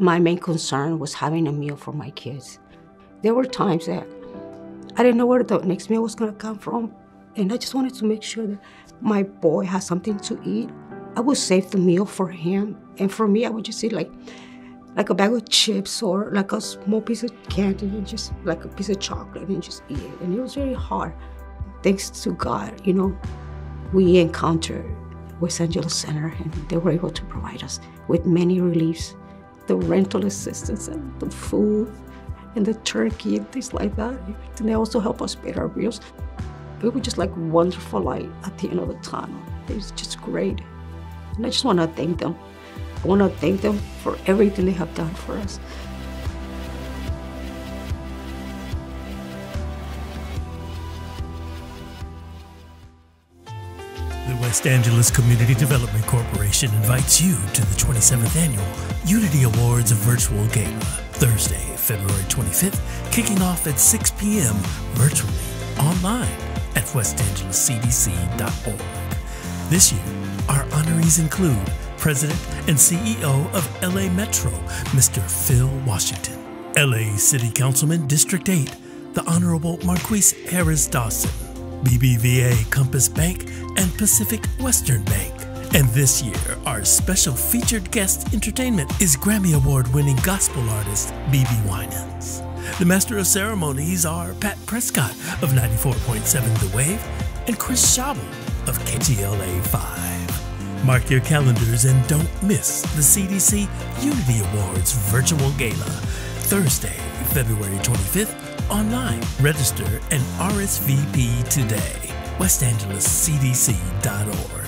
My main concern was having a meal for my kids. There were times that I didn't know where the next meal was going to come from, and I just wanted to make sure that my boy has something to eat. I would save the meal for him, and for me, I would just eat like like a bag of chips or like a small piece of candy and just like a piece of chocolate and just eat it. And it was very hard. Thanks to God, you know, we encountered West Angeles Center and they were able to provide us with many reliefs, the rental assistance and the food and the turkey and things like that. And they also help us pay our bills. It was just like wonderful light at the end of the tunnel. It was just great. And I just want to thank them. I want to thank them for everything they have done for us. The West Angeles Community Development Corporation invites you to the 27th Annual Unity Awards Virtual Gala, Thursday, February 25th, kicking off at 6 p.m. virtually online at westangelescdc.org. This year, our honorees include President and CEO of LA Metro, Mr. Phil Washington, LA City Councilman District 8, the Honorable Marqueece Harris Dawson, BBVA Compass Bank, and Pacific Western Bank. And this year, our special featured guest entertainment is Grammy Award winning gospel artist BeBe Winans. The Master of Ceremonies are Pat Prescott of 94.7 The Wave and Chris Schauble of KTLA 5. Mark your calendars and don't miss the CDC Unity Awards Virtual Gala, Thursday, February 25th, online. Register and RSVP today. WestAngelesCDC.org.